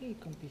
Sí, compi.